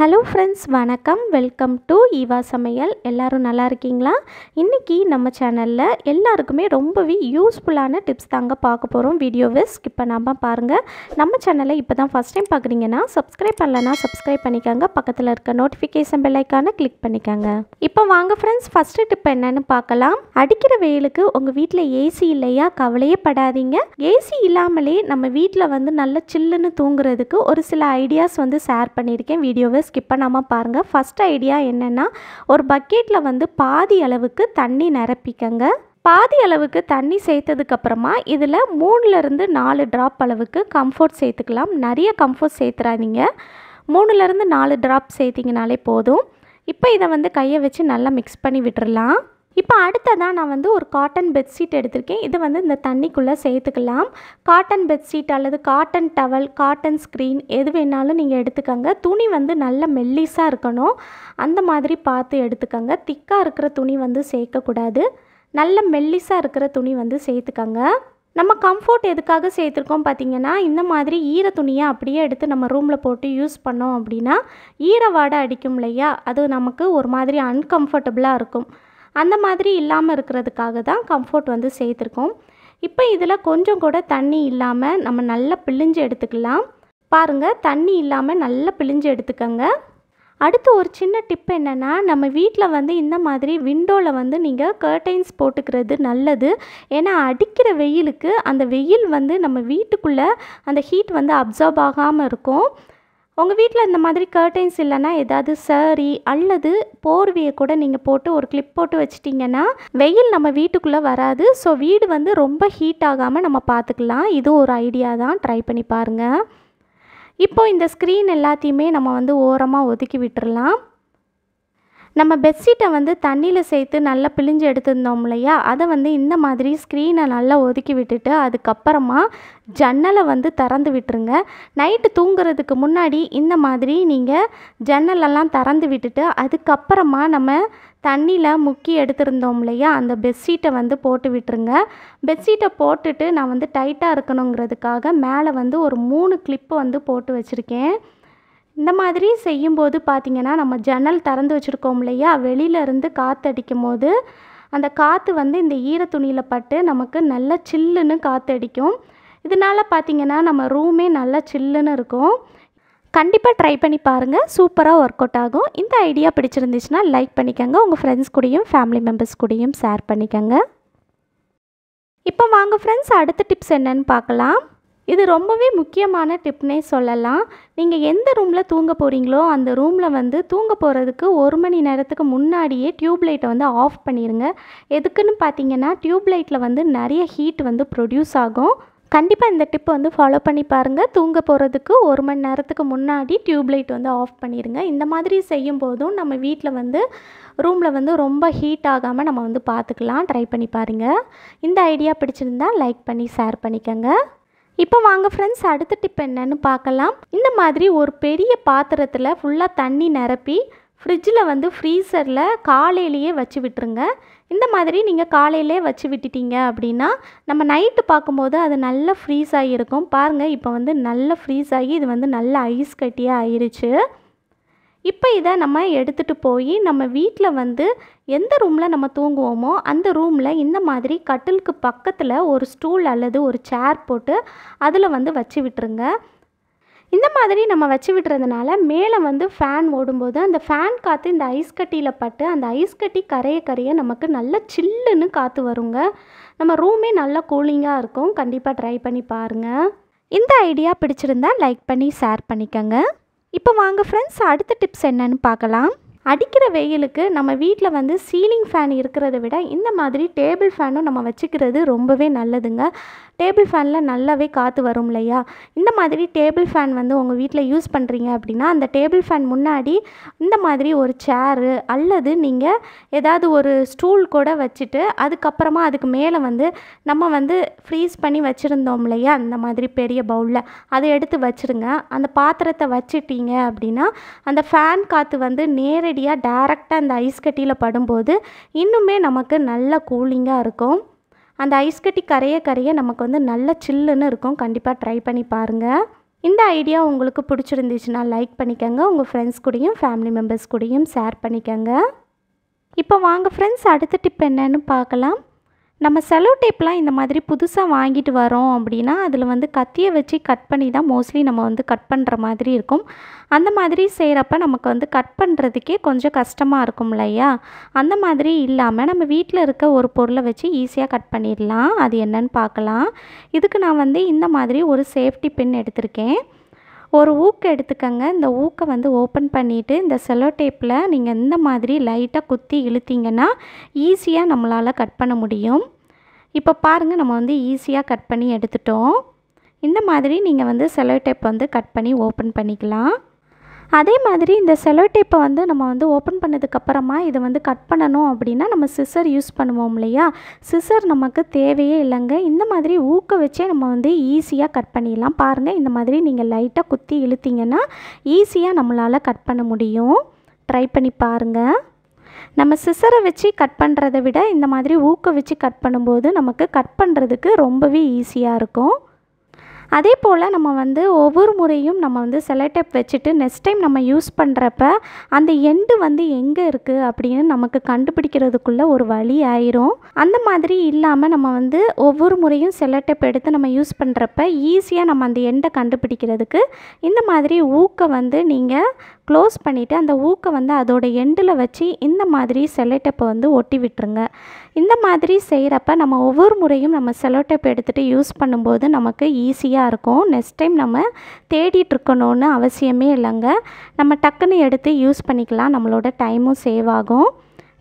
Hello friends வணக்கம். Welcome to Eva சமையல். எல்லாரும் நல்லா இருக்கீங்களா? இன்றைக்கி நம்ம சேனலில் எல்லாருக்குமே ரொம்பவே யூஸ்ஃபுல்லான டிப்ஸ் தாங்க பார்க்க போகிறோம் வீடியோவை ஸ்கிப் பண்ணாமல் பாருங்கள் நம்ம சேனலை இப்போ தான் ஃபஸ்ட் டைம் பார்க்குறீங்கன்னா சப்ஸ்கிரைப் பண்ணலன்னா சப்ஸ்கிரைப் பண்ணிக்கோங்க. பக்கத்தில் இருக்க நோட்டிஃபிகேஷன் பெல்லைக்கான கிளிக் பண்ணிக்கோங்க. இப்போ வாங்க ஃப்ரெண்ட்ஸ் ஃபஸ்ட்டு டிப் என்னென்னு பார்க்கலாம். அடிக்கிற வெயிலுக்கு உங்கள் வீட்டில் ஏசி இல்லையா? கவலையே படாதீங்க. ஏசி இல்லாமலே நம்ம வீட்டில் வந்து நல்ல சில்லுன்னு தூங்குறதுக்கு ஒரு சில ஐடியாஸ் வந்து ஷேர் பண்ணியிருக்கேன். வீடியோவை ஸ்கிப் பண்ணாமல் பாருங்கள் ஃபஸ்ட் ஐடியா என்னென்னா ஒரு பக்கெட்டில் வந்து பாதி அளவுக்கு தண்ணி நிரப்பிக்கங்க. பாதி அளவுக்கு தண்ணி சேர்த்ததுக்கப்புறமா இதில் மூணுலேருந்து நாலு ட்ராப் அளவுக்கு கம்ஃபோர்ட் சேர்த்துக்கலாம். நிறைய கம்ஃபோர்ட் சேர்த்துறாதீங்க. மூணுலேருந்து நாலு ட்ராப் சேர்த்திங்கனாலே போதும். இப்போ இதை வந்து கையை வச்சு நல்லா மிக்ஸ் பண்ணி விட்டுடலாம் இப்போ அடுத்ததாக நான் வந்து ஒரு காட்டன் பெட்ஷீட் எடுத்திருக்கேன். இது வந்து இந்த தண்ணிக்குள்ளே சேர்த்துக்கலாம். காட்டன் பெட்ஷீட் அல்லது காட்டன் டவல் காட்டன் ஸ்க்ரீன் எது வேணாலும் நீங்கள் எடுத்துக்கோங்க. துணி வந்து நல்ல மெல்லிஸாக இருக்கணும். அந்த மாதிரி பார்த்து எடுத்துக்கோங்க. திக்காக இருக்கிற துணி வந்து சேர்க்கக்கூடாது. நல்ல மெல்லிஸாக இருக்கிற துணி வந்து சேர்த்துக்கோங்க. நம்ம கம்ஃபோர்ட் எதுக்காக சேர்த்துருக்கோம் பார்த்தீங்கன்னா இந்த மாதிரி ஈர துணியை அப்படியே எடுத்து நம்ம ரூமில் போட்டு யூஸ் பண்ணோம் அப்படின்னா ஈர வாடை அடிக்கும் இல்லையா? அது நமக்கு ஒரு மாதிரி அன்கம்ஃபர்டபுளாக இருக்கும். அந்த மாதிரி இல்லாமல் இருக்கிறதுக்காக தான் கம்ஃபோர்ட் வந்து சேர்த்துருக்கோம். இப்போ இதில் கொஞ்சம் கூட தண்ணி இல்லாமல் நம்ம நல்லா பிழிஞ்சு எடுத்துக்கலாம். பாருங்கள் தண்ணி இல்லாமல் நல்லா பிழிஞ்சு எடுத்துக்கோங்க. அடுத்து ஒரு சின்ன டிப் என்னென்னா நம்ம வீட்டில் வந்து இந்த மாதிரி விண்டோவில் வந்து நீங்கள் கர்டைன்ஸ் போட்டுக்கிறது நல்லது. ஏன்னா அடிக்கிற வெயிலுக்கு அந்த வெயில் வந்து நம்ம வீட்டுக்குள்ளே அந்த ஹீட் வந்து அப்சர்வ் ஆகாமல் இருக்கும். உங்கள் வீட்டில் இந்த மாதிரி கர்டைன்ஸ் இல்லைன்னா ஏதாவது சரி அல்லது போர்வையை கூட நீங்கள் போட்டு ஒரு கிளிப் போட்டு வச்சிட்டிங்கன்னா வெயில் நம்ம வீட்டுக்குள்ளே வராது. ஸோ வீடு வந்து ரொம்ப ஹீட் ஆகாமல் நம்ம பார்த்துக்கலாம் இது ஒரு ஐடியா தான். ட்ரை பண்ணி பாருங்கள் இப்போ இந்த ஸ்க்ரீன் எல்லாத்தையுமே நம்ம வந்து ஓரமாக ஒதுக்கி விட்டுறலாம். நம்ம பெட்ஷீட்டை வந்து தண்ணியில் சேர்த்து நல்லா பிழிஞ்சு எடுத்திருந்தோம் இல்லையா? அதை வந்து இந்த மாதிரி ஸ்க்ரீனை நல்லா ஒதுக்கி விட்டுட்டு அதுக்கப்புறமா ஜன்னலை வந்து திறந்து விட்டுருங்க. நைட்டு தூங்குறதுக்கு முன்னாடி இந்த மாதிரி நீங்கள் ஜன்னலெல்லாம் திறந்து விட்டுட்டு அதுக்கப்புறமா நம்ம தண்ணியில் முக்கி எடுத்திருந்தோம் இல்லையா? அந்த பெட்ஷீட்டை வந்து போட்டு விட்டுருங்க. பெட்ஷீட்டை போட்டுட்டு நான் வந்து டைட்டாக இருக்கணுங்கிறதுக்காக மேலே வந்து ஒரு மூணு கிளிப்பு வந்து போட்டு வச்சுருக்கேன். இந்த மாதிரி செய்யும்போது பார்த்திங்கன்னா நம்ம ஜன்னல் திறந்து வச்சுருக்கோம் இல்லையா? வெளியிலேருந்து காற்றடிக்கும் போது அந்த காற்று வந்து இந்த ஈர துணியில் பட்டு நமக்கு நல்ல சில்லுன்னு காற்றடிக்கும் இதனால் பார்த்திங்கன்னா நம்ம ரூமே நல்லா சில்லுன்னு இருக்கும். கண்டிப்பாக ட்ரை பண்ணி பாருங்கள் சூப்பராக ஒர்க் அவுட் ஆகும். இந்த ஐடியா பிடிச்சிருந்துச்சுன்னா லைக் பண்ணிக்கோங்க. உங்கள் ஃப்ரெண்ட்ஸ் கூடயும் ஃபேமிலி மெம்பர்ஸ் கூடயும் ஷேர் பண்ணிக்கோங்க. இப்போ வாங்க ஃப்ரெண்ட்ஸ் அடுத்த டிப்ஸ் என்னன்னு பார்க்கலாம். இது ரொம்பவே முக்கியமான டிப்னே சொல்லலாம். நீங்கள் எந்த ரூமில் தூங்க போகிறீங்களோ அந்த ரூமில் வந்து தூங்க போகிறதுக்கு ஒரு மணி நேரத்துக்கு முன்னாடியே டியூப் லைட்டை வந்து ஆஃப் பண்ணிடுங்க எதுக்குன்னு பார்த்தீங்கன்னா டியூப் லைட்டில் வந்து நிறைய ஹீட் வந்து ப்ரொடியூஸ் ஆகும். கண்டிப்பாக இந்த டிப்பை வந்து ஃபாலோ பண்ணி பாருங்கள் தூங்க போகிறதுக்கு ஒரு மணி நேரத்துக்கு முன்னாடி டியூப் லைட் வந்து ஆஃப் பண்ணிடுங்க இந்த மாதிரி செய்யும் போதும் நம்ம வீட்டில் வந்து ரூமில் வந்து ரொம்ப ஹீட் ஆகாமல் நம்ம வந்து பார்த்துக்கலாம் ட்ரை பண்ணி பாருங்கள் இந்த ஐடியா பிடிச்சிருந்தா லைக் பண்ணி ஷேர் பண்ணிக்கோங்க. இப்போ வாங்க ஃப்ரெண்ட்ஸ் அடுத்த டிப் என்னன்னு பார்க்கலாம். இந்த மாதிரி ஒரு பெரிய பாத்திரத்தில் ஃபுல்லாக தண்ணி நிரப்பி ஃப்ரிட்ஜில் வந்து ஃப்ரீசரில் காலையிலேயே வச்சு விட்டுருங்க. இந்த மாதிரி நீங்கள் காலையிலே வச்சு விட்டுட்டீங்க அப்படின்னா நம்ம நைட்டு பார்க்கும்போது அது நல்லா ஃப்ரீஸ் ஆகியிருக்கும் பாருங்கள் இப்போ வந்து நல்லா ஃப்ரீஸ் ஆகி இது வந்து நல்ல ஐஸ் கட்டியாக ஆயிடுச்சு இப்போ இதை நம்ம எடுத்துகிட்டு போய் நம்ம வீட்டில் வந்து எந்த ரூமில் நம்ம தூங்குவோமோ அந்த ரூமில் இந்த மாதிரி கட்டிலுக்கு பக்கத்தில் ஒரு ஸ்டூல் அல்லது ஒரு சேர் போட்டு அதில் வந்து வச்சு விட்டுருங்க. இந்த மாதிரி நம்ம வச்சு விட்டுறதுனால மேலே வந்து ஃபேன் ஓடும்போது அந்த ஃபேன் காற்று இந்த ஐஸ் கட்டியில் பட்டு அந்த ஐஸ் கட்டி கரைய கரைய நமக்கு நல்ல சில்லுன்னு காற்று வருங்க. நம்ம ரூமே நல்லா கூலிங்காக இருக்கும். கண்டிப்பாக ட்ரை பண்ணி பாருங்கள் இந்த ஐடியா பிடிச்சிருந்தா லைக் பண்ணி ஷேர் பண்ணிக்கோங்க. இப்போ வாங்க ஃப்ரெண்ட்ஸ் அடுத்த டிப்ஸ் என்னன்னு பார்க்கலாம். அடிக்கிற வெயிலுக்கு நம்ம வீட்டில் வந்து சீலிங் ஃபேன் இருக்கிறத விட இந்த மாதிரி டேபிள் ஃபேனும் நம்ம வச்சுக்கிறது ரொம்பவே நல்லதுங்க. டேபிள் ஃபேனில் நல்லாவே காற்று வரும் இல்லையா? இந்த மாதிரி டேபிள் ஃபேன் வந்து உங்கள் வீட்டில் யூஸ் பண்ணுறீங்க அப்படின்னா அந்த டேபிள் ஃபேன் முன்னாடி இந்த மாதிரி ஒரு சேரு அல்லது நீங்கள் ஏதாவது ஒரு ஸ்டூல் கூட வச்சுட்டு அதுக்கப்புறமா அதுக்கு மேலே வந்து நம்ம வந்து ஃப்ரீஸ் பண்ணி வச்சுருந்தோம் இல்லையா? அந்த மாதிரி பெரிய பவுலில். அதை எடுத்து வச்சுருங்க. அந்த பாத்திரத்தை வச்சிட்டீங்க அப்படின்னா அந்த ஃபேன் காற்று வந்து நேரடியாக டேரெக்டாக அந்த ஐஸ் கட்டியில் படும்போது இன்னுமே நமக்கு நல்ல கூலிங்காக இருக்கும். அந்த ஐஸ் கட்டி கரைய கரைய நமக்கு வந்து நல்ல சில்லுன்னு இருக்கும். கண்டிப்பாக ட்ரை பண்ணி பாருங்கள் இந்த ஐடியா உங்களுக்கு பிடிச்சிருந்துச்சுன்னா லைக் பண்ணிக்கோங்க. உங்கள் ஃப்ரெண்ட்ஸ் கூடயும் ஃபேமிலி மெம்பர்ஸ் கூடயும் ஷேர் பண்ணிக்கோங்க. இப்போ வாங்க ஃப்ரெண்ட்ஸ் அடுத்த டிப் என்னன்னு பார்க்கலாம். நம்ம செலோ டேப்லாம் இந்த மாதிரி புதுசாக வாங்கிட்டு வரோம் அப்படின்னா அதில் வந்து கத்தியை வச்சு கட் பண்ணி தான் மோஸ்ட்லி நம்ம வந்து கட் பண்ணுற மாதிரி இருக்கும். அந்த மாதிரி செய்கிறப்ப நமக்கு வந்து கட் பண்ணுறதுக்கே கொஞ்சம் கஷ்டமாக இருக்கும் இல்லையா? அந்த மாதிரி இல்லாமல் நம்ம வீட்டில் இருக்க ஒரு பொருளை வச்சு ஈஸியாக கட் பண்ணிடலாம். அது என்னன்னு பார்க்கலாம். இதுக்கு நான் வந்து இந்த மாதிரி ஒரு சேஃப்டி பின் எடுத்திருக்கேன். ஒரு ஊக்கு எடுத்துக்கங்க. இந்த ஊக்கை வந்து ஓப்பன் பண்ணிவிட்டு இந்த செலோ டேப்பில் நீங்கள் இந்த மாதிரி லைட்டாக குத்தி இழுத்தீங்கன்னா ஈஸியாக நம்மளால் கட் பண்ண முடியும். இப்போ பாருங்கள் நம்ம வந்து ஈஸியாக கட் பண்ணி எடுத்துட்டோம். இந்த மாதிரி நீங்கள் வந்து செலோ டேப் வந்து கட் பண்ணி ஓப்பன் பண்ணிக்கலாம். அதே மாதிரி இந்த செலோ டேப்பை வந்து நம்ம வந்து ஓப்பன் பண்ணதுக்கப்புறமா இதை வந்து கட் பண்ணணும் அப்படின்னா நம்ம சிசர் யூஸ் பண்ணுவோம் இல்லையா? சிசர் நமக்கு தேவையே இல்லைங்க. இந்த மாதிரி ஊக்க வச்சே நம்ம வந்து ஈஸியாக கட் பண்ணிடலாம். பாருங்கள் இந்த மாதிரி நீங்கள் லைட்டாக குத்தி இழுத்தீங்கன்னா ஈஸியாக நம்மளால் கட் பண்ண முடியும். ட்ரை பண்ணி பாருங்கள் நம்ம சிசரை வச்சு கட் பண்ணுறதை விட இந்த மாதிரி ஊக்க வச்சு கட் பண்ணும்போது நமக்கு கட் பண்ணுறதுக்கு ரொம்பவே ஈஸியாக இருக்கும். அதே போல் நம்ம வந்து ஒவ்வொரு முறையும் நம்ம வந்து செலக்டப் வச்சுட்டு நெக்ஸ்ட் டைம் நம்ம யூஸ் பண்ணுறப்ப அந்த எண்டு வந்து எங்கே இருக்குது அப்படின்னு நமக்கு கண்டுபிடிக்கிறதுக்குள்ளே ஒரு வழி ஆயிரும். அந்த மாதிரி இல்லாமல் நம்ம வந்து ஒவ்வொரு முறையும் செலக்டப் எடுத்து நம்ம யூஸ் பண்ணுறப்ப ஈஸியாக நம்ம அந்த எண்டை கண்டுபிடிக்கிறதுக்கு இந்த மாதிரி ஊக்க வந்து நீங்கள் க்ளோஸ் பண்ணிவிட்டு அந்த ஊக்கை வந்து அதோட எண்டில் வச்சு இந்த மாதிரி செலோடேப்பை வந்து ஒட்டி விட்டுருங்க. இந்த மாதிரி செய்கிறப்ப நம்ம ஒவ்வொரு முறையும் நம்ம செலோடேப் எடுத்துகிட்டு யூஸ் பண்ணும்போது நமக்கு ஈஸியாக இருக்கும். நெக்ஸ்ட் டைம் நம்ம தேடிட்டுருக்கணும்னு அவசியமே இல்லைங்க. நம்ம டக்குன்னு எடுத்து யூஸ் பண்ணிக்கலாம். நம்மளோட டைமும் சேவ் ஆகும்.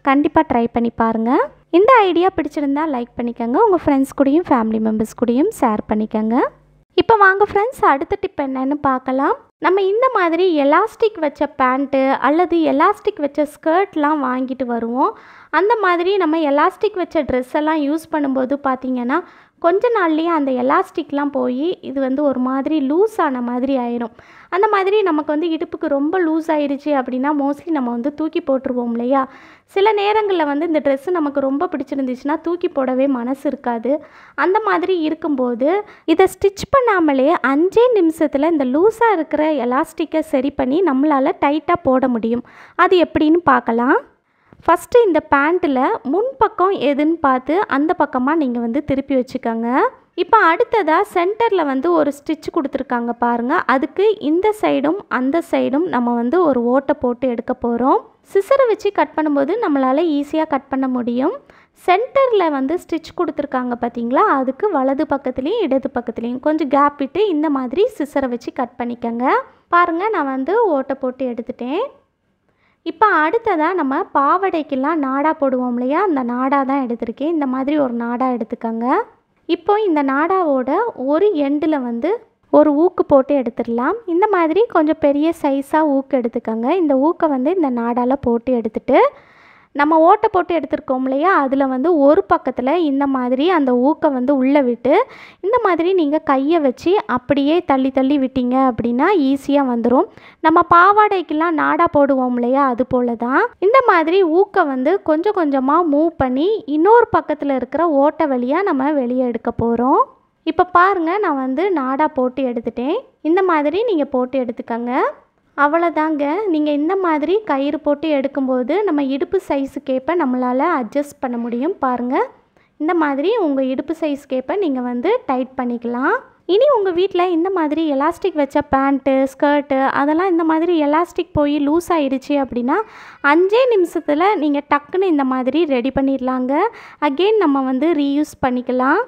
கண்டிப்பாக ட்ரை பண்ணி பாருங்கள் இந்த ஐடியா பிடிச்சிருந்தா லைக் பண்ணிக்கோங்க. உங்கள் ஃப்ரெண்ட்ஸ் கூடயும் ஃபேமிலி மெம்பர்ஸ் கூடயும் ஷேர் பண்ணிக்கோங்க. இப்போ வாங்க ஃப்ரெண்ட்ஸ் அடுத்த டிப் என்னன்னு பார்க்கலாம். நம்ம இந்த மாதிரி எலாஸ்டிக் வச்ச பேண்ட்டு அல்லது எலாஸ்டிக் வச்ச ஸ்கர்ட்லாம் வாங்கிட்டு வருவோம். அந்த மாதிரி நம்ம எலாஸ்டிக் வச்ச ட்ரெஸ் எல்லாம் யூஸ் பண்ணும்போது பார்த்திங்கன்னா கொஞ்ச நாள்லேயே அந்த எலாஸ்டிக்லாம் போய் இது வந்து ஒரு மாதிரி லூஸ் ஆன மாதிரி ஆயிரும். அந்த மாதிரி நமக்கு வந்து இடுப்புக்கு ரொம்ப லூஸ் ஆயிடுச்சு அப்படின்னா மோஸ்ட்லி நம்ம வந்து தூக்கி போட்டுருவோம் இல்லையா? சில நேரங்களில் வந்து இந்த ட்ரெஸ்ஸு நமக்கு ரொம்ப பிடிச்சிருந்துச்சுன்னா தூக்கி போடவே மனசு இருக்காது. அந்த மாதிரி இருக்கும்போது இதை ஸ்டிச் பண்ணாமலே அஞ்சே நிமிஷத்தில் இந்த லூஸாக இருக்கிற எலாஸ்டிக்கை சரி பண்ணி நம்மளால் டைட்டாக போட முடியும். அது எப்படின்னு பார்க்கலாம். ஃபஸ்ட்டு இந்த பேண்ட்டில் முன்பக்கம் எதுன்னு பார்த்து அந்த பக்கமாக நீங்கள் வந்து திருப்பி வச்சுக்கோங்க. இப்போ அடுத்ததாக சென்டரில் வந்து ஒரு ஸ்டிச் கொடுத்துருக்காங்க பாருங்கள் அதுக்கு இந்த சைடும் அந்த சைடும் நம்ம வந்து ஒரு ஓட்டை போட்டு எடுக்க போகிறோம் சிசரை வச்சு கட் பண்ணும்போது நம்மளால் ஈஸியாக கட் பண்ண முடியும். சென்டரில் வந்து ஸ்டிச் கொடுத்துருக்காங்க பார்த்தீங்களா அதுக்கு வலது பக்கத்துலேயும் இடது பக்கத்துலேயும் கொஞ்சம் கேப் விட்டு இந்த மாதிரி சிசரை வச்சு கட் பண்ணிக்கோங்க. பாருங்கள் நான் வந்து ஓட்டை போட்டு எடுத்துட்டேன். இப்போ அடுத்ததாக நம்ம பாவடைக்கெல்லாம் நாடா போடுவோம் இல்லையா? அந்த நாடா தான் எடுத்திருக்கேன். இந்த மாதிரி ஒரு நாடா எடுத்துக்கோங்க. இப்போ இந்த நாடாவோட ஒரு எண்டில் வந்து ஒரு ஊக்கு போட்டு எடுத்துடலாம். இந்த மாதிரி கொஞ்சம் பெரிய சைஸாக ஊக்கு எடுத்துக்கோங்க. இந்த ஊக்கை வந்து இந்த நாடால் போட்டு எடுத்துட்டு நம்ம ஓட்டை போட்டு எடுத்திருக்கோம் இல்லையா? அதில் வந்து ஒரு பக்கத்தில் இந்த மாதிரி அந்த ஊக்கை வந்து உள்ளே விட்டு இந்த மாதிரி நீங்கள் கையை வச்சு அப்படியே தள்ளி தள்ளி விட்டீங்க அப்படின்னா ஈஸியாக வந்துடும் நம்ம பாவாடைக்கெல்லாம் நாடா போடுவோம் இல்லையா? அது போல தான் இந்த மாதிரி ஊக்கை வந்து கொஞ்சம் கொஞ்சமாக மூவ் பண்ணி இன்னொரு பக்கத்தில் இருக்கிற ஓட்டை வழியாக நம்ம வெளியே எடுக்க போகிறோம் இப்போ பாருங்கள் நான் வந்து நாடா போட்டு எடுத்துட்டேன். இந்த மாதிரி நீங்கள் போட்டு எடுத்துக்கங்க. அவ்வளோதாங்க நீங்கள் இந்த மாதிரி கயிறு போட்டு எடுக்கும்போது நம்ம இடுப்பு சைஸுக்கேற்ப நம்மளால் அட்ஜஸ்ட் பண்ண முடியும். பாருங்கள் இந்த மாதிரி உங்கள் இடுப்பு சைஸ்க்கேற்ப நீங்கள் வந்து டைட் பண்ணிக்கலாம். இனி உங்கள் வீட்டில் இந்த மாதிரி எலாஸ்டிக் வச்ச பேண்ட்டு ஸ்கர்ட்டு அதெல்லாம் இந்த மாதிரி எலாஸ்டிக் போய் லூஸ் ஆகிடுச்சி அப்படின்னா அஞ்சே நிமிஷத்தில் நீங்கள் டக்குன்னு இந்த மாதிரி ரெடி பண்ணிடலாங்க. அகெயின் நம்ம வந்து ரீயூஸ் பண்ணிக்கலாம்.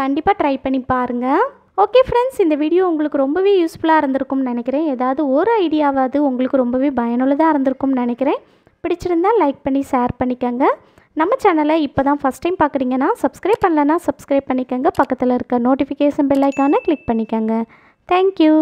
கண்டிப்பாக ட்ரை பண்ணி பாருங்கள் ஓகே ஃப்ரெண்ட்ஸ் இந்த வீடியோ உங்களுக்கு ரொம்பவே யூஸ்ஃபுல்லாக இருந்திருக்கும்னு நினைக்கிறேன். ஏதாவது ஒரு ஐடியாவாவது உங்களுக்கு ரொம்பவே பயனுள்ளதாக இருந்திருக்கும்னு நினைக்கிறேன். பிடிச்சிருந்தா லைக் பண்ணி ஷேர் பண்ணிக்கோங்க. நம்ம சேனலை இப்போ தான் ஃபஸ்ட் டைம் பார்க்குறீங்கன்னா சப்ஸ்கிரைப் பண்ணலன்னா சப்ஸ்கிரைப் பண்ணிக்கோங்க. பக்கத்தில் இருக்க நோட்டிஃபிகேஷன் பெல்லைக்கான கிளிக் பண்ணிக்கோங்க. தேங்க்யூ